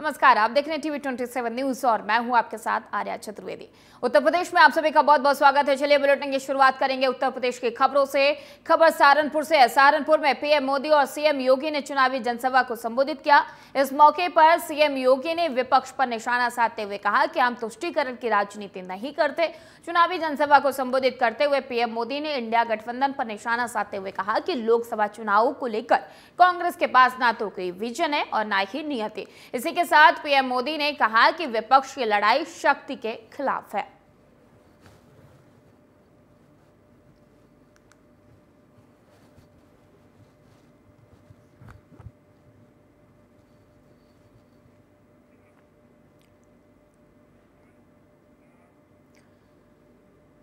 नमस्कार, आप देख रहे हैं टीवी 27 न्यूज़ और मैं हूँ आपके साथ आर्या चतुर्वेदी। उत्तर प्रदेश में आप सभी का बहुत बहुत स्वागत है। चलिए बुलेटिन की शुरुआत करेंगे उत्तर प्रदेश की खबरों से। खबर सहारनपुर से सहारनपुर में पीएम मोदी और सीएम योगी ने चुनावी जनसभा को संबोधित किया। इस मौके पर सीएम योगी ने विपक्ष पर निशाना साधते हुए कहा कि हम तुष्टिकरण की राजनीति नहीं करते। चुनावी जनसभा को संबोधित करते हुए पीएम मोदी ने इंडिया गठबंधन पर निशाना साधते हुए कहा कि लोकसभा चुनाव को लेकर कांग्रेस के पास ना तो कोई विजन है और ना ही नियति। इसी के साथ पीएम मोदी ने कहा कि विपक्ष की लड़ाई शक्ति के खिलाफ है।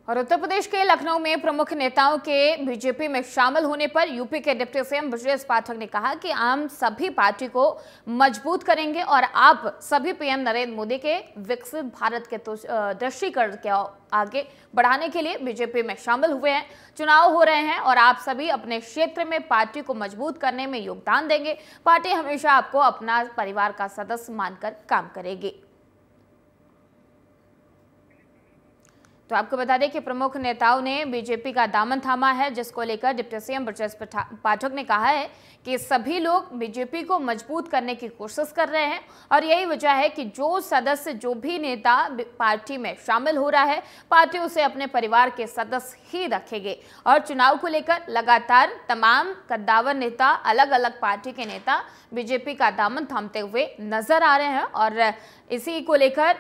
और उत्तर प्रदेश के लखनऊ में प्रमुख नेताओं के बीजेपी में शामिल होने पर यूपी के डिप्टी सीएम ब्रजेश पाठक ने कहा कि हम सभी पार्टी को मज़बूत करेंगे और आप सभी पीएम नरेंद्र मोदी के विकसित भारत के दृष्टिकरण के आगे बढ़ाने के लिए बीजेपी में शामिल हुए हैं। चुनाव हो रहे हैं और आप सभी अपने क्षेत्र में पार्टी को मज़बूत करने में योगदान देंगे। पार्टी हमेशा आपको अपना परिवार का सदस्य मानकर काम करेगी। तो आपको बता दें कि प्रमुख नेताओं ने बीजेपी का दामन थामा है, जिसको लेकर डिप्टी सीएम ब्रजेश पाठक ने कहा है कि सभी लोग बीजेपी को मज़बूत करने की कोशिश कर रहे हैं और यही वजह है कि जो सदस्य, जो भी नेता पार्टी में शामिल हो रहा है, पार्टी उसे अपने परिवार के सदस्य ही रखेंगे और चुनाव को लेकर लगातार तमाम कद्दावर नेता अलग अलग पार्टी के नेता बीजेपी का दामन थामते हुए नज़र आ रहे हैं और इसी को लेकर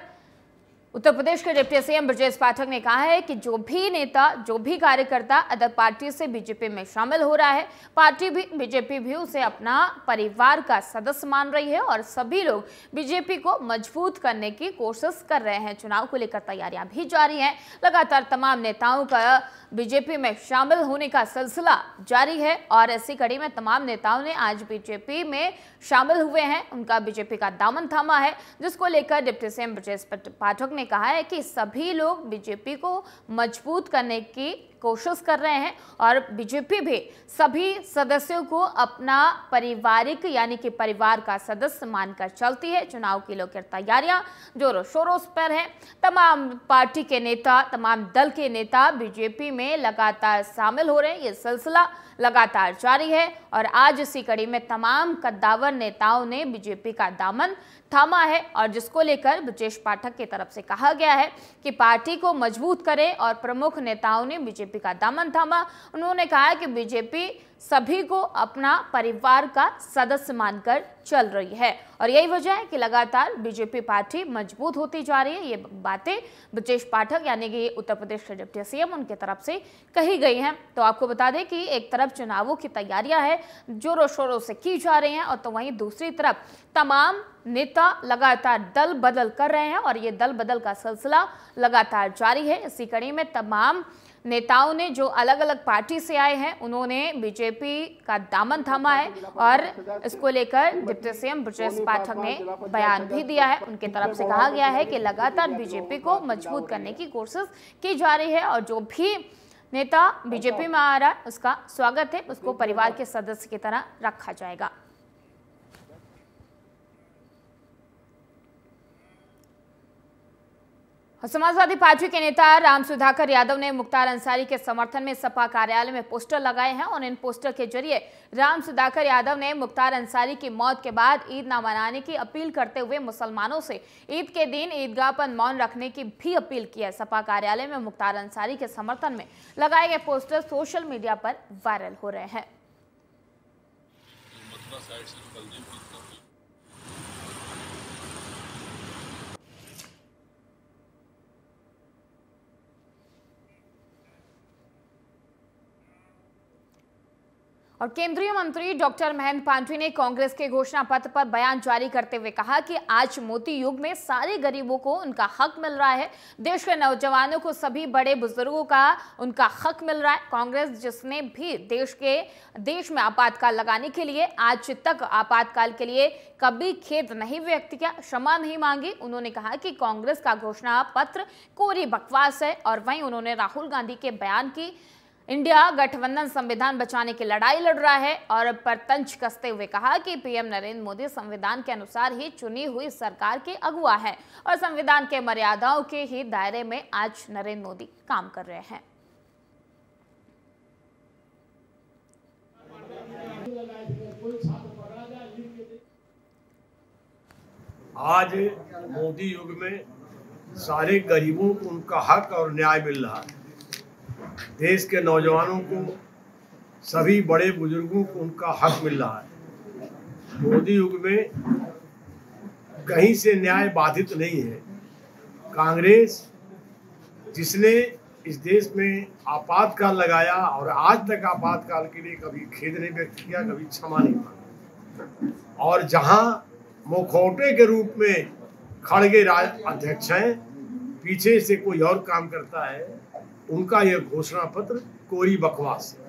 उत्तर प्रदेश के डिप्टी सीएम ब्रजेश पाठक ने कहा है कि जो भी नेता, जो भी कार्यकर्ता अदर पार्टी से बीजेपी में शामिल हो रहा है, पार्टी भी, बीजेपी भी उसे अपना परिवार का सदस्य मान रही है और सभी लोग बीजेपी को मज़बूत करने की कोशिश कर रहे हैं। चुनाव को लेकर तैयारियाँ भी जारी हैं। लगातार तमाम नेताओं का बीजेपी में शामिल होने का सिलसिला जारी है। और इसी कड़ी में तमाम नेताओं ने आज बीजेपी में शामिल हुए हैं। उनका बीजेपी का दामन थामा है, जिसको लेकर डिप्टी सीएम ब्रजेश पाठक ने कहा है कि सभी लोग बीजेपी को मज़बूत करने की कोशिश कर रहे हैं और बीजेपी भी सभी सदस्यों को अपना पारिवारिक, यानी कि परिवार का सदस्य मानकर चलती है। चुनाव की लेकर तैयारियाँ जोरों शोरों पर हैं। तमाम पार्टी के नेता, तमाम दल के नेता बीजेपी में लगातार शामिल हो रहे हैं। ये सिलसिला लगातार जारी है और आज इसी कड़ी में तमाम कद्दावर नेताओं ने बीजेपी का दामन थामा है और जिसको लेकर ब्रजेश पाठक की तरफ़ से कहा गया है कि पार्टी को मज़बूत करें और प्रमुख नेताओं ने बीजेपी का दामन थामा। उन्होंने कहा कि बीजेपी सभी को अपना परिवार का सदस्य मानकर चल रही है। और यही वजह है कि लगातार बीजेपी पार्टी मज़बूत होती जा रही है। ये बातें ब्रजेश पाठक, यानी कि उत्तर प्रदेश के डिप्टी सीएम, उनके तरफ़ से कही गई हैं। तो आपको बता दें कि एक तरफ़ चुनावों की तैयारियाँ है, जोरों शोरों से की जा रही हैं, और तो वहीं दूसरी तरफ़ तमाम नेता लगातार दल बदल कर रहे हैं, और ये दल बदल का सिलसिला लगातार जारी है। इसी कड़ी में तमाम नेताओं ने जो अलग अलग पार्टी से आए हैं, उन्होंने बीजेपी का दामन थामा है और इसको लेकर डिप्टी सीएम ब्रजेश पाठक ने बयान भी दिया है। उनके तरफ़ से कहा गया है कि लगातार बीजेपी को मज़बूत करने की कोशिश की जा रही है और जो भी नेता बीजेपी में आ रहा है, उसका स्वागत है, उसको परिवार के सदस्य की तरह रखा जाएगा। समाजवादी पार्टी के नेता राम सुधाकर यादव ने मुख्तार अंसारी के समर्थन में सपा कार्यालय में पोस्टर लगाए हैं और इन पोस्टर के ज़रिए राम सुधाकर यादव ने मुख्तार अंसारी की मौत के बाद ईद न मनाने की अपील करते हुए मुसलमानों से ईद के दिन ईदगाह पर मौन रखने की भी अपील की है। सपा कार्यालय में मुख्तार अंसारी के समर्थन में लगाए गए पोस्टर सोशल मीडिया पर वायरल हो रहे हैं। और केंद्रीय मंत्री डॉक्टर महेंद्र पांडे ने कांग्रेस के घोषणा पत्र पर बयान जारी करते हुए कहा कि आज मोती युग में सारे गरीबों को उनका हक मिल रहा है। देश के नौजवानों को सभी बड़े बुज़ुर्गों का उनका हक मिल रहा है। कांग्रेस, जिसने भी देश के, देश में आपातकाल लगाने के लिए, आज तक आपातकाल के लिए कभी खेद नहीं व्यक्त किया, क्षमा नहीं मांगी। उन्होंने कहा कि कांग्रेस का घोषणा पत्र कोरी बकवास है और वहीं उन्होंने राहुल गांधी के बयान की इंडिया गठबंधन संविधान बचाने की लड़ाई लड़ रहा है और पर तंज कसते हुए कहा कि पीएम नरेंद्र मोदी संविधान के अनुसार ही चुनी हुई सरकार के अगुआ है और संविधान के मर्यादाओं के ही दायरे में आज नरेंद्र मोदी काम कर रहे हैं। आज मोदी युग में सारे गरीबों को उनका हक और न्याय मिल रहा है। देश के नौजवानों को, सभी बड़े बुज़ुर्गों को उनका हक मिल रहा है। मोदी युग में कहीं से न्याय बाधित नहीं है। कांग्रेस जिसने इस देश में आपातकाल लगाया और आज तक आपातकाल के लिए कभी खेद नहीं व्यक्त किया, कभी क्षमा नहीं मांगा। और जहाँ मुखौटे के रूप में खड़गे राज अध्यक्ष हैं, पीछे से कोई और काम करता है उनका यह घोषणा पत्र कोरी बकवास है।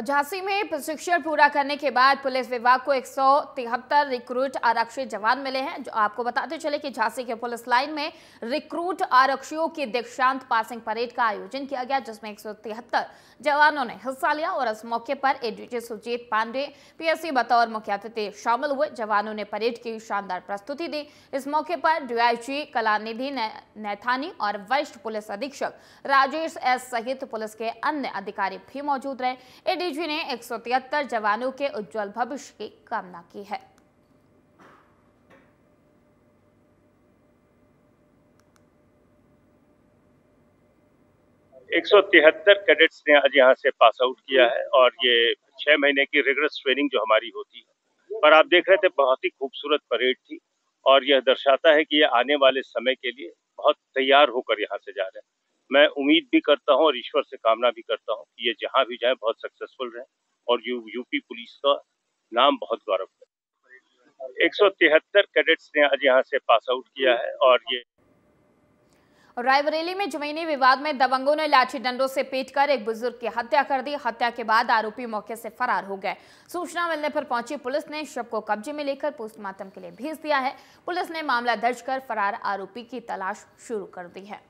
और झांसी में प्रशिक्षण पूरा करने के बाद पुलिस विभाग को एक सौ तिहत्तर रिक्रूट आरक्षी जवान मिले हैं, जो आपको बताते चले कि झांसी के पुलिस लाइन में रिक्रूट आरक्षियों की दीक्षांत पासिंग परेड का आयोजन किया गया, जिसमें एक सौ तिहत्तर जवानों ने हिस्सा लिया और इस मौके पर एडीजी सुजीत पांडे, पीएससी बतौर मुख्य अतिथि शामिल हुए। जवानों ने परेड की शानदार प्रस्तुति दी। इस मौके पर डीआईजी कलानिधि नैथानी और वरिष्ठ पुलिस अधीक्षक राजेश एस सहित पुलिस के अन्य अधिकारी भी मौजूद रहे। एडीजी ने एक जवानों के उज्जवल भविष्य की कामना की है। एक कैडेट्स ने आज यहाँ से पास आउट किया है और ये छह महीने की रिगरस ट्रेनिंग जो हमारी होती है, पर आप देख रहे थे बहुत ही खूबसूरत परेड थी और यह दर्शाता है कि ये आने वाले समय के लिए बहुत तैयार होकर यहाँ से जा रहे हैं। मैं उम्मीद भी करता हूँ और ईश्वर से कामना भी करता हूँ कि ये जहाँ भी जाए बहुत सक्सेसफुल रहे और यू यूपी पुलिस का नाम बहुत गौरव है एक कैडेट्स ने आज यहाँ से पास आउट किया है और ये रायबरेली में जमीनी विवाद में दबंगों ने लाठी डंडों से पीटकर एक बुज़ुर्ग की हत्या कर दी। हत्या के बाद आरोपी मौके से फरार हो गए। सूचना मिलने पर पहुँची पुलिस ने शव को कब्जे में लेकर पोस्टमार्टम के लिए भेज दिया है। पुलिस ने मामला दर्ज कर फरार आरोपी की तलाश शुरू कर दी है।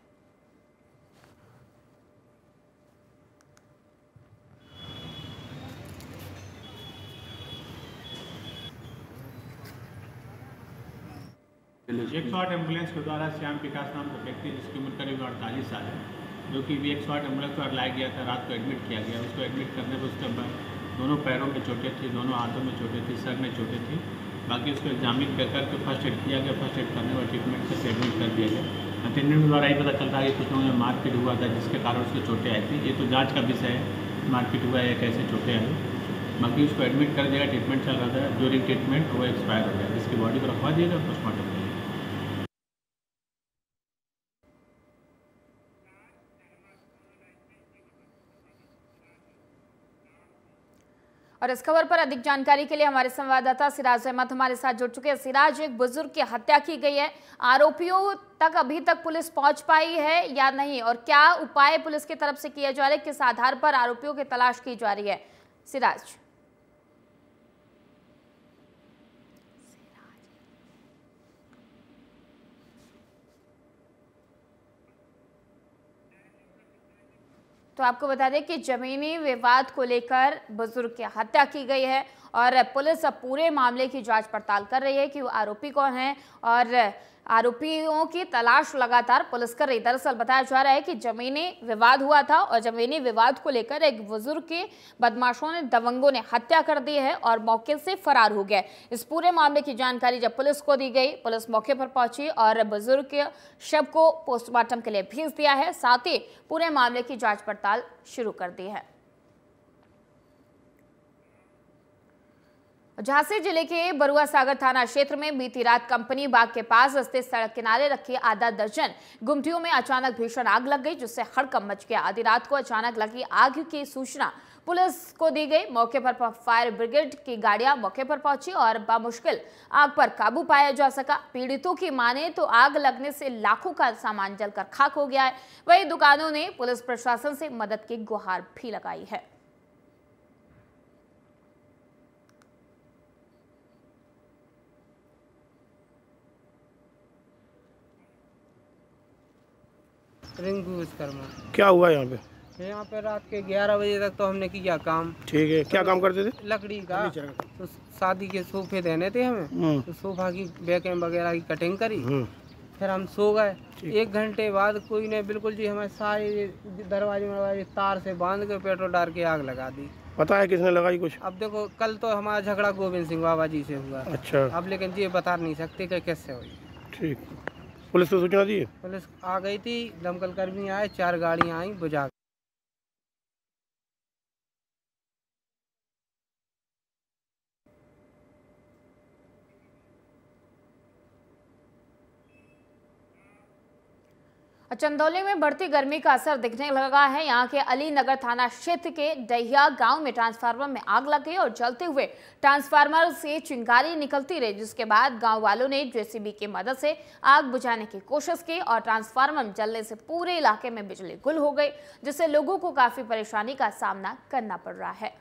एक सौ आठ एंबुलेंस के द्वारा श्याम विकास नाम का व्यक्ति जिसकी उम्र करीब अड़तालीस साल है, जो कि एक सौ आठ एंबुलेंस द्वारा लाया गया था, रात को एडमिट किया गया। उसको एडमिट करने पर उसके दोनों पैरों में चोटें थी, दोनों हाथों में चोटें थी, सर में चोटें थी। बाकी उसको एग्जामिन कर करके फ़र्स्ट एड किया गया फ़र्स्ट एड करने पर ट्रीटमेंट करके एडमिट कर दिया गया। अटेंडेंट द्वारा ये पता चलता है कि कुछ लोगों में मारपीट हुआ था, जिसके कारण उसको चोटें आई थी। ये तो जाँच का विषय है, मारपीट हुआ है कैसे चोटें आई। बाकी उसको एडमिट कर दिया ट्रीटमेंट चल रहा था। ड्यूरिंग ट्रीटमेंट वो एक्सपायर हो गया, जिसकी बॉडी को रखवा दिया गया पोस्टमार्टम और इस खबर पर अधिक जानकारी के लिए हमारे संवाददाता सिराज अहमद हमारे साथ जुड़ चुके हैं। सिराज, एक बुज़ुर्ग की हत्या की गई है। आरोपियों तक अभी तक पुलिस पहुँच पाई है या नहीं? और क्या उपाय पुलिस की तरफ़ से किए जा रहे किस आधार पर आरोपियों की तलाश की जा रही है? सिराज। तो आपको बता दें कि जमीनी विवाद को लेकर बुज़ुर्ग की हत्या की गई है और पुलिस अब पूरे मामले की जाँच पड़ताल कर रही है कि वो आरोपी कौन है और आरोपियों की तलाश लगातार पुलिस कर रही दरअसल बताया जा रहा है कि जमीनी विवाद हुआ था और जमीनी विवाद को लेकर एक बुज़ुर्ग के बदमाशों ने दबंगों ने हत्या कर दी है और मौके से फरार हो गया। इस पूरे मामले की जानकारी जब पुलिस को दी गई, पुलिस मौके पर पहुँची और बुज़ुर्ग के शव को पोस्टमार्टम के लिए भेज दिया है। साथ ही पूरे मामले की जाँच पड़ताल शुरू कर दी है। झांसी ज़िले के बरुआ सागर थाना क्षेत्र में बीती रात कंपनी बाग के पास रस्ते सड़क किनारे रखी आधा दर्जन गुमटियों में अचानक भीषण आग लग गई, जिससे हड़कम मच गया। आधी रात को अचानक लगी आग की सूचना पुलिस को दी गई। मौके पर फायर ब्रिगेड की गाड़ियाँ मौके पर पहुँची और बामुश्किल आग पर काबू पाया जा सका। पीड़ितों की माने तो आग लगने से लाखों का सामान जलकर खाक हो गया है। वही दुकानों ने पुलिस प्रशासन से मदद की गुहार भी लगाई है। रिंकू विश्वकर्मा क्या हुआ यहाँ पे? यहाँ पे रात के 11 बजे तक तो हमने किया काम। ठीक है क्या काम करते थे? लकड़ी का। तो शादी के सोफे देने थे हमें। हम्म, तो सोफा की बैकें वगैरह की कटिंग करी। हम्म, फिर हम सो गए। एक घंटे बाद कोई ने बिल्कुल जी हमें सारे दरवाजे वरवाजे तार से बाँध के पेट्रोल डाल के आग लगा दी। पता है किसने लगाई कुछ? अब देखो कल तो हमारा झगड़ा गोविंद सिंह बाबा जी से हुआ। अच्छा। अब लेकिन ये बता नहीं सकते कि कैसे हुई। ठीक। पुलिस को सूचना दी? पुलिस आ गई थी, दमकल कर्मी आए, चार गाड़ियाँ आई, बुझा चंदौली में बढ़ती गर्मी का असर दिखने लगा है। यहाँ के अली नगर थाना क्षेत्र के डहिया गाँव में ट्रांसफार्मर में आग लग गई और जलते हुए ट्रांसफार्मर से चिंगारी निकलती रही, जिसके बाद गाँव वालों ने जेसीबी की मदद से आग बुझाने की कोशिश की और ट्रांसफार्मर जलने से पूरे इलाके में बिजली गुल हो गई, जिससे लोगों को काफ़ी परेशानी का सामना करना पड़ रहा है।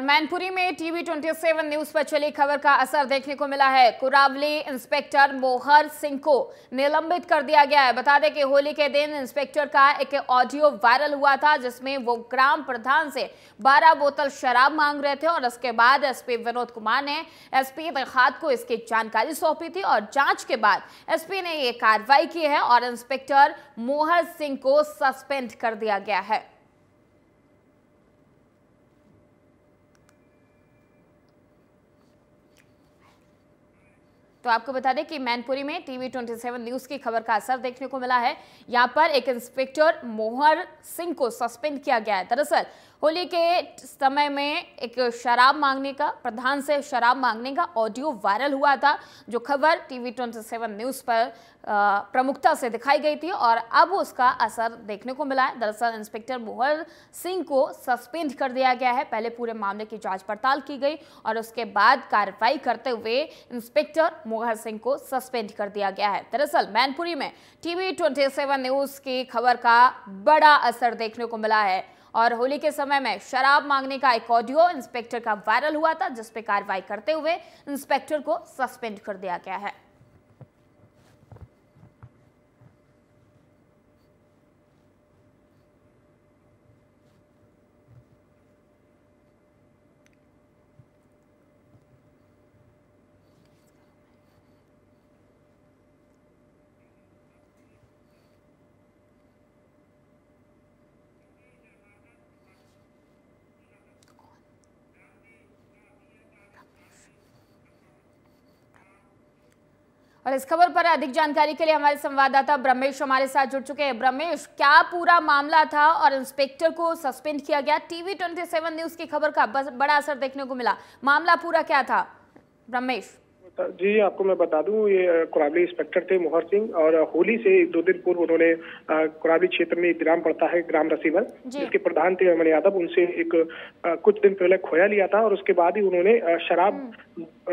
और मैनपुरी में टीवी 27 न्यूज़ पर चली खबर का असर देखने को मिला है। कुरावली इंस्पेक्टर मोहर सिंह को निलंबित कर दिया गया है। बता दें कि होली के दिन इंस्पेक्टर का एक ऑडियो वायरल हुआ था, जिसमें वो ग्राम प्रधान से 12 बोतल शराब मांग रहे थे और इसके बाद एसपी विनोद कुमार ने एसपी दखात को इसकी जानकारी सौंपी थी और जाँच के बाद एसपी ने ये कार्रवाई की है और इंस्पेक्टर मोहर सिंह को सस्पेंड कर दिया गया है। तो आपको बता दें कि मैनपुरी में टीवी 27 न्यूज़ की खबर का असर देखने को मिला है। यहाँ पर एक इंस्पेक्टर मोहर सिंह को सस्पेंड किया गया है। दरअसल होली के समय में एक शराब मांगने का, प्रधान से शराब मांगने का ऑडियो वायरल हुआ था, जो खबर टीवी 27 न्यूज़ पर प्रमुखता से दिखाई गई थी और अब उसका असर देखने को मिला है। दरअसल इंस्पेक्टर मोहर सिंह को सस्पेंड कर दिया गया है। पहले पूरे मामले की जाँच पड़ताल की गई और उसके बाद कार्रवाई करते हुए इंस्पेक्टर मोहर सिंह को सस्पेंड कर दिया गया है। दरअसल मैनपुरी में टीवी 27 न्यूज़ की खबर का बड़ा असर देखने को मिला है। और होली के समय में शराब मांगने का एक ऑडियो इंस्पेक्टर का वायरल हुआ था जिसपे कार्रवाई करते हुए इंस्पेक्टर को सस्पेंड कर दिया गया है। और इस खबर पर अधिक जानकारी के लिए हमारे संवाददाता ब्रह्मेश हमारे साथ जुड़ चुके हैं। ब्रह्मेश क्या पूरा मामला था और इंस्पेक्टर को सस्पेंड किया गया? टीवी 27 न्यूज़ की खबर का बड़ा असर देखने को मिला। मामला पूरा क्या था? ब्रह्मेश। जी आपको मैं बता दूँ ये कुराबली इंस्पेक्टर थे मोहर सिंह और होली से एक दो दिन पूर्व उन्होंने कुराबली क्षेत्र में एक ग्राम पड़ता है ग्राम रसीमल जिसके प्रधान थे अमन यादव उनसे एक कुछ दिन पहले खोया लिया था और उसके बाद ही उन्होंने शराब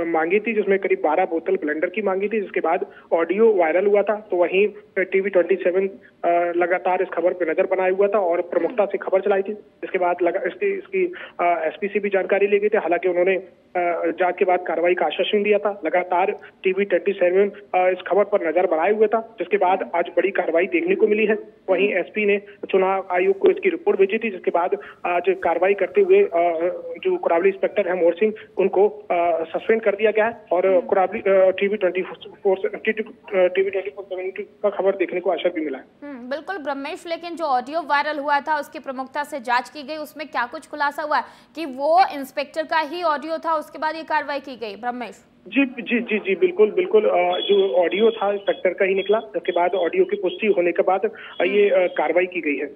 मांगी थी, जिसमें करीब 12 बोतल ब्लेंडर की मांगी थी, जिसके बाद ऑडियो वायरल हुआ था तो वहीं टीवी 27 लगातार इस खबर पर नज़र बनाए हुआ था और प्रमुखता से खबर चलाई थी। इसके बाद लगा, इसकी इसकी एसपी से भी जानकारी ली गई थी। हालाँकि उन्होंने जाँच के बाद कार्रवाई का आश्वासन दिया था। लगातार टीवी ट्वेंटी सेवन इस खबर पर नज़र बनाए हुए था, जिसके बाद आज बड़ी कार्रवाई देखने को मिली है। वहीं एसपी ने चुनाव आयोग को इसकी रिपोर्ट भेजी थी, जिसके बाद आज कार्रवाई करते हुए जो कुरावली इंस्पेक्टर है मोहर सिंह, उनको सस्पेंड कर दिया गया है और Kurawali TV twenty four TV twenty four का खबर देखने को असर भी मिला है। हम्म, बिल्कुल ब्रह्मेश लेकिन जो ऑडियो वायरल हुआ था उसकी प्रमुखता से जाँच की गई उसमें क्या कुछ खुलासा हुआ कि वो इंस्पेक्टर का ही ऑडियो था उसके बाद ये कार्रवाई की गई। ब्रह्मेश। जी जी जी जी बिल्कुल बिल्कुल जो ऑडियो था इंस्पेक्टर का ही निकला उसके बाद ऑडियो की पुष्टि होने के बाद ये कार्रवाई की गई है।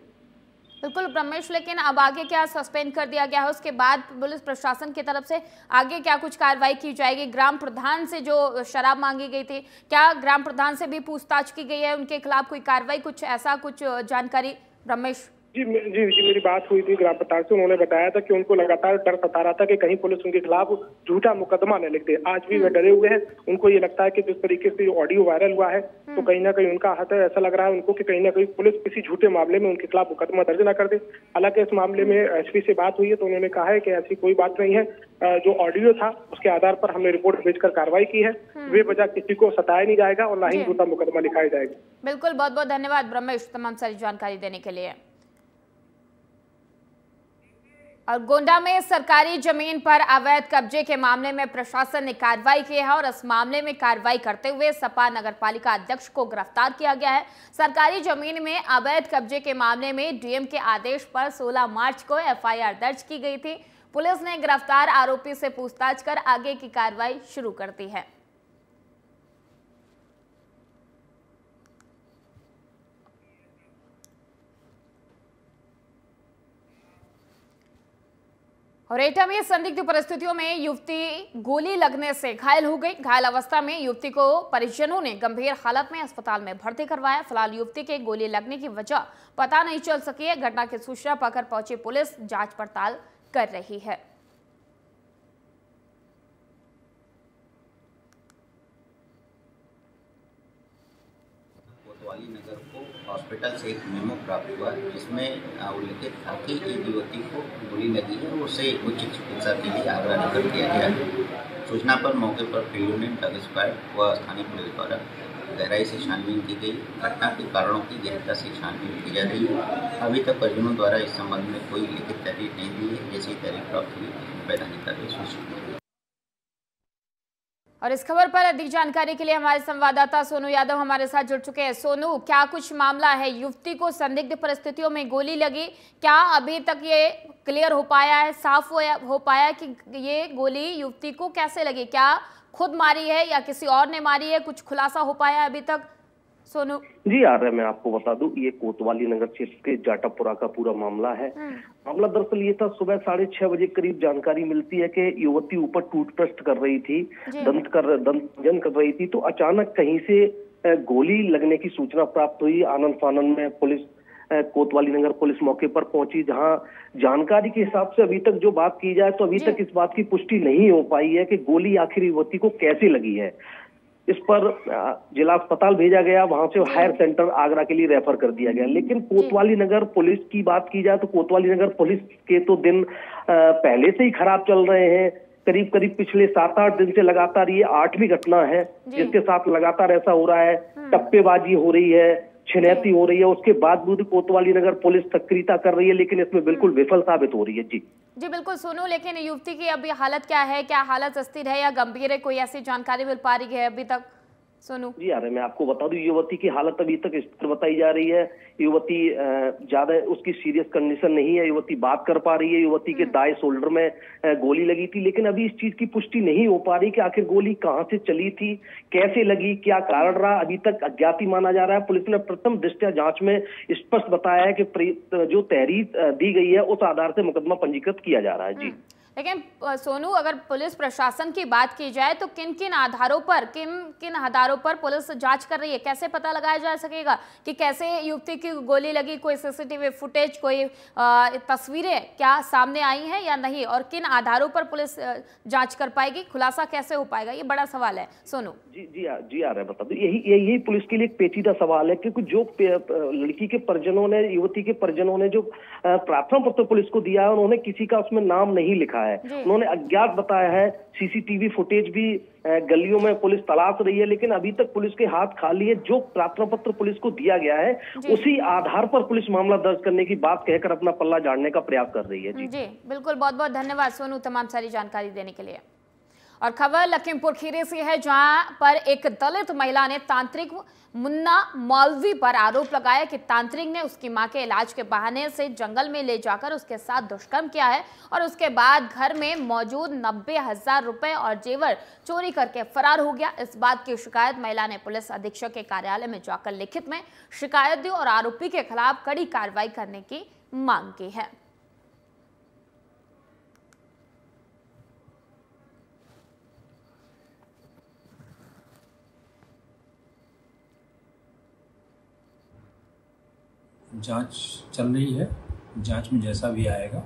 बिल्कुल, ब्रह्मेश, लेकिन अब आगे क्या सस्पेंड कर दिया गया है? उसके बाद पुलिस प्रशासन की तरफ़ से आगे क्या कुछ कार्रवाई की जाएगी? ग्राम प्रधान से जो शराब मांगी गई थी, क्या ग्राम प्रधान से भी पूछताछ की गई है? उनके खिलाफ कोई कार्रवाई, कुछ ऐसा कुछ जानकारी? ब्रह्मेश। जी जी जी मेरी बात हुई थी ग्राम प्रधान से उन्होंने बताया था कि उनको लगातार डर सता रहा था कि कहीं पुलिस उनके खिलाफ झूठा मुकदमा न लिख दे। आज भी वे डरे हुए हैं। उनको ये लगता है कि जिस तरीके से ये ऑडियो वायरल हुआ है तो कहीं ना कहीं उनका हाथ है। ऐसा लग रहा है उनको कि कहीं ना कहीं पुलिस किसी झूठे मामले में उनके खिलाफ मुकदमा दर्ज न कर दे। हालाँकि इस मामले में एसपी से बात हुई है तो उन्होंने कहा है कि ऐसी कोई बात नहीं है। जो ऑडियो था उसके आधार पर हमने रिपोर्ट भेजकर कार्रवाई की है। वे वजह किसी को सताया नहीं जाएगा और ना ही झूठा मुकदमा लिखाया जाएगा। बिल्कुल बहुत बहुत धन्यवाद ब्रह्मेश तमाम सारी जानकारी देने के लिए। और गोंडा में सरकारी ज़मीन पर अवैध कब्जे के मामले में प्रशासन ने कार्रवाई की है और इस मामले में कार्रवाई करते हुए सपा नगरपालिका अध्यक्ष को गिरफ़्तार किया गया है। सरकारी ज़मीन में अवैध कब्जे के मामले में डीएम के आदेश पर 16 मार्च को एफआईआर दर्ज की गई थी। पुलिस ने गिरफ़्तार आरोपी से पूछताछ कर आगे की कार्रवाई शुरू कर दी है। और एटा में संदिग्ध परिस्थितियों में युवती गोली लगने से घायल हो गई। घायल अवस्था में युवती को परिजनों ने गंभीर हालत में अस्पताल में भर्ती करवाया। फ़िलहाल युवती के गोली लगने की वजह पता नहीं चल सकी है। घटना की सूचना पाकर पहुँची पुलिस, जाँच पड़ताल कर रही है कोतवाली नगर को हॉस्पिटल से एक मेमो प्राप्त हुआ, जिसमें उल्लिखित था कि एक युवती को गोली लगी है उसे उच्च चिकित्सा के लिए आगरा रेफर किया गया है। सूचना पर मौके पर यूनिट डग स्क्वाड व स्थानीय पुलिस द्वारा गहराई से छानबीन की गई। घटना के कारणों की गहनता से छानबीन की जा रही है। अभी तक परिजनों द्वारा इस संबंध में कोई लिखित तहरीर नहीं दी है, जैसी तहरीर प्राप्त हुई वैधानिक कार्रवाई सूचित और इस खबर पर अधिक जानकारी के लिए हमारे संवाददाता सोनू यादव हमारे साथ जुड़ चुके हैं। सोनू क्या कुछ मामला है? युवती को संदिग्ध परिस्थितियों में गोली लगी। क्या अभी तक ये क्लियर हो पाया है साफ़ हो, पाया कि ये गोली युवती को कैसे लगी? क्या खुद मारी है या किसी और ने मारी है? कुछ खुलासा हो पाया अभी तक? सोनू। जी आ रहा है मैं आपको बता दूँ ये कोतवाली नगर क्षेत्र के जाटापुरा का पूरा मामला है। मामला दरअसल ये था सुबह साढ़े छह बजे करीब जानकारी मिलती है कि युवती ऊपर टूथपेस्ट कर रही थी दंत कर दंत भंजन कर रही थी तो अचानक कहीं से गोली लगने की सूचना प्राप्त हुई। आनंद फानंद में पुलिस कोतवाली नगर पुलिस मौके पर पहुँची जहाँ जानकारी के हिसाब से अभी तक जो बात की जाए तो अभी तक इस बात की पुष्टि नहीं हो पाई है कि गोली आखिर युवती को कैसे लगी है। इस पर जिला अस्पताल भेजा गया वहाँ से हायर सेंटर आगरा के लिए रेफर कर दिया गया। लेकिन कोतवाली नगर पुलिस की बात की जाए तो कोतवाली नगर पुलिस के तो दिन पहले से ही खराब चल रहे हैं। करीब करीब पिछले सात आठ दिन से लगातार ये आठवीं घटना है जिसके साथ लगातार ऐसा हो रहा है। टप्पेबाजी हो रही है छिनैती हो रही है उसके बावजूद कोतवाली नगर पुलिस सक्रियता कर रही है लेकिन इसमें बिल्कुल विफल साबित हो रही है। जी। जी, बिल्कुल सुनो, लेकिन युवती की अभी हालत क्या है? क्या हालत अस्थिर है या गंभीर है? कोई ऐसी जानकारी मिल पा रही है अभी तक? सोनू। जी अरे मैं आपको बता दूँ युवती की हालत अभी तक स्थिर बताई जा रही है। युवती ज़्यादा उसकी सीरियस कंडीशन नहीं है युवती बात कर पा रही है युवती के दाएँ शोल्डर में गोली लगी थी लेकिन अभी इस चीज़ की पुष्टि नहीं हो पा रही कि आखिर गोली कहाँ से चली थी कैसे लगी क्या कारण रहा अभी तक अज्ञात माना जा रहा है। पुलिस ने प्रथम दृष्टिया जाँच में स्पष्ट बताया है कि जो तहरीर दी गई है उस आधार से मुकदमा पंजीकृत किया जा रहा है। जी। लेकिन सोनू अगर पुलिस प्रशासन की बात की जाए तो किन किन आधारों पर किन किन आधारों पर पुलिस जाँच कर रही है? कैसे पता लगाया जा सकेगा कि कैसे युवती की गोली लगी? कोई सीसीटीवी फुटेज कोई तस्वीरें क्या सामने आई हैं या नहीं? और किन आधारों पर पुलिस जाँच कर पाएगी? खुलासा कैसे हो पाएगा? ये बड़ा सवाल है। सोनू। जी जी आ, जी आ रहा बता दो। यही यही पुलिस के लिए एक पेचीदा सवाल है क्योंकि जो लड़की के परिजनों ने युवती के परिजनों ने जो प्रार्थना पत्र पुलिस को दिया है उन्होंने किसी का उसमें नाम नहीं लिखा है। उन्होंने अज्ञात बताया है सीसीटीवी फुटेज भी गलियों में पुलिस तलाश रही है लेकिन अभी तक पुलिस के हाथ खाली है। जो प्रार्थना पत्र पुलिस को दिया गया है उसी आधार पर पुलिस मामला दर्ज करने की बात कहकर अपना पल्ला झाड़ने का प्रयास कर रही है। जी। जी बिल्कुल। बहुत बहुत धन्यवाद सोनू तमाम सारी जानकारी देने के लिए। और खबर लखीमपुर खीरी से है, जहाँ पर एक दलित महिला ने तांत्रिक मुन्ना मौलवी पर आरोप लगाया कि तांत्रिक ने उसकी माँ के इलाज के बहाने से जंगल में ले जाकर उसके साथ दुष्कर्म किया है और उसके बाद घर में मौजूद नब्बे हज़ार रुपए और जेवर चोरी करके फरार हो गया। इस बात की शिकायत महिला ने पुलिस अधीक्षक के कार्यालय में जाकर लिखित में शिकायत दी और आरोपी के खिलाफ कड़ी कार्रवाई करने की मांग की है। जाँच चल रही है। जाँच में जैसा भी आएगा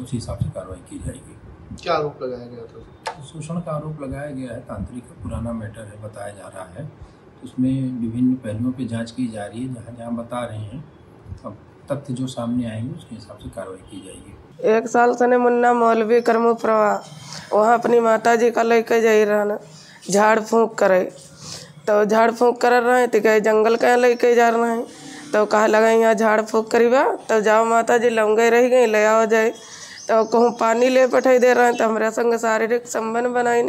उस हिसाब से कार्रवाई की जाएगी। क्या आरोप लगाया गया था? शोषण का आरोप लगाया गया है। तांत्रिक का पुराना मैटर है बताया जा रहा है। उसमें विभिन्न पहलुओं पर जाँच की जा रही है। जहाँ जहाँ बता रहे हैं अब तथ्य जो सामने आएँगे उसके हिसाब से कार्रवाई की जाएगी। एक साल से मुन्ना मौलवी कर्म प्रवाह वहाँ अपनी माता जी का लेके जाई रहना झाड़ फूँक करे। तो झाड़ फूँक कर रहे हैं तो कहे जंगल कहाँ लेके जा रहे हैं? तो कहा, लगा यहाँ झाड़ फूक करीबा तो जाओ माता जी लौंगे रह गई, ले आओ जाए। तो कहूँ, पानी ले पठाई दे रहे हैं। तो हमारे संग शारीरिक संबंध बनाई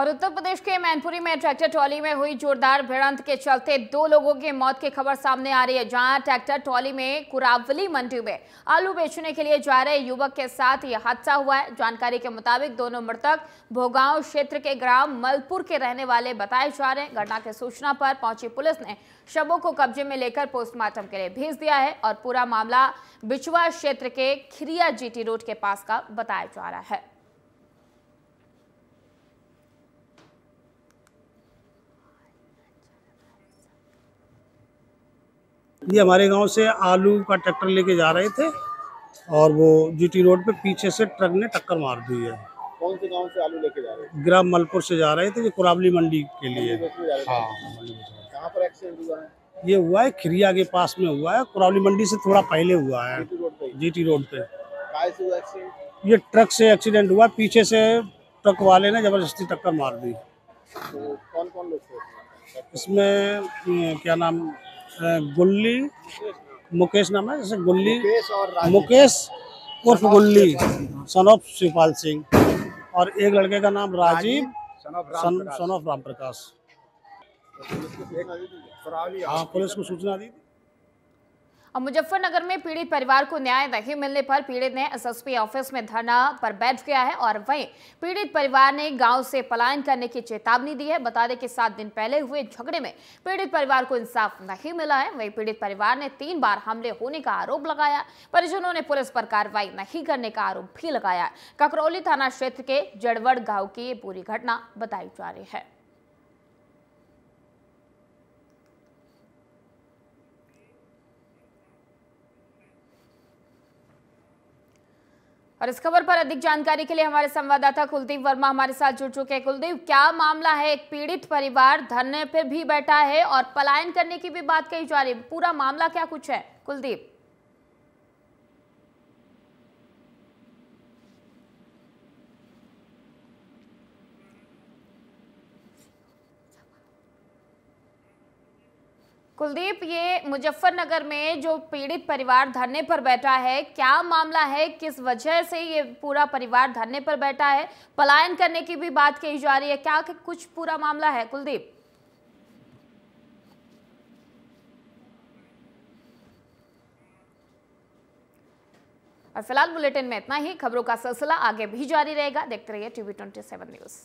और उत्तर प्रदेश के मैनपुरी में ट्रैक्टर ट्रॉली में हुई जोरदार भिड़ंत के चलते दो लोगों की मौत की खबर सामने आ रही है, जहाँ ट्रैक्टर ट्रॉली में कुरावली मंडी में आलू बेचने के लिए जा रहे युवक के साथ यह हादसा हुआ है। जानकारी के मुताबिक दोनों मृतक भोगांव क्षेत्र के ग्राम मलपुर के रहने वाले बताए जा रहे हैं। घटना की सूचना पर पहुँची पुलिस ने शवों को कब्जे में लेकर पोस्टमार्टम के लिए भेज दिया है और पूरा मामला बिचवा क्षेत्र के खिरिया जीटी रोड के पास का बताया जा रहा है। ये हमारे गाँव से आलू का ट्रैक्टर लेके जा रहे थे और वो जीटी रोड पे पीछे से ट्रक ने टक्कर मार दी है। कौन से गाँव से आलू लेके जा रहे थे? ग्राम मलपुर से जा रहे थे ये कुरावली मंडी के लिए। जा। हाँ। कहाँ पर एक्सीडेंट हुआ है? ये हुआ है खिरिया के पास में हुआ है कुरावली मंडी से थोड़ा पहले हुआ है। जीटी रोड पे रोड पे। ये ट्रक से एक्सीडेंट हुआ पीछे से ट्रक वाले ने ज़बरदस्ती टक्कर मार दी। तो कौन कौन लोग थे? इसमें क्या नाम? गुल्ली मुकेश नाम है जैसे गुल्ली मुकेश उर्फ़ गुल्ली। Son of Shivpal Singh. और एक लड़के का नाम राजीव सन ऑफ़ राम प्रकाश। हाँ पुलिस को सूचना दी थी। और मुजफ्फरनगर में पीड़ित परिवार को न्याय नहीं मिलने पर पीड़ित ने एसएसपी ऑफ़िस में धरना पर बैठ गया है और वहीं पीड़ित परिवार ने गाँव से पलायन करने की चेतावनी दी है। बता दें कि सात दिन पहले हुए झगड़े में पीड़ित परिवार को इंसाफ नहीं मिला है। वहीं पीड़ित परिवार ने तीन बार हमले होने का आरोप लगाया। परिजनों ने पुलिस पर कार्रवाई नहीं करने का आरोप भी लगाया ककरौली थाना क्षेत्र के जड़वड़ गाँव की ये पूरी घटना बताई जा रही है। और इस खबर पर अधिक जानकारी के लिए हमारे संवाददाता कुलदीप वर्मा हमारे साथ जुड़ चुके हैं। कुलदीप, क्या मामला है? एक पीड़ित परिवार धरने पर भी बैठा है और पलायन करने की भी बात कही जा रही है। पूरा मामला क्या कुछ है? कुलदीप। कुलदीप, ये मुजफ्फरनगर में जो पीड़ित परिवार धरने पर बैठा है, क्या मामला है? किस वजह से ये पूरा परिवार धरने पर बैठा है? पलायन करने की भी बात कही जा रही है। क्या कुछ पूरा मामला है? कुलदीप। और फ़िलहाल बुलेटिन में इतना ही। खबरों का सिलसिला आगे भी जारी रहेगा। देखते रहिए टीवी ट्वेंटी न्यूज़।